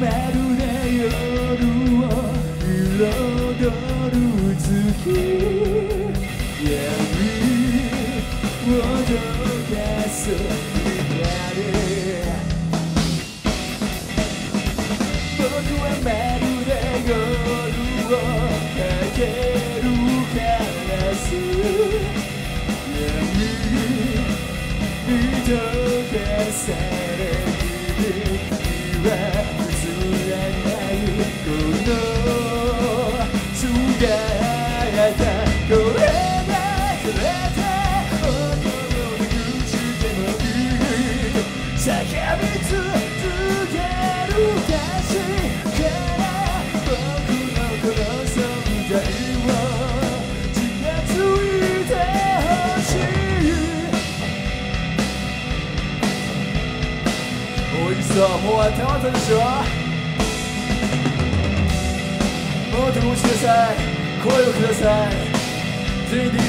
まるで夜を彩る月闇を溶かす光僕はまるで夜をかけるカラス闇に溶かされ。る君はそうもう頭ったでしょ？もっともしてください声をください全員で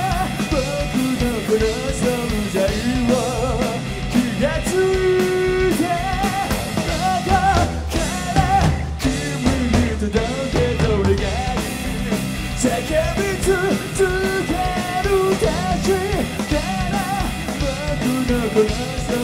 Because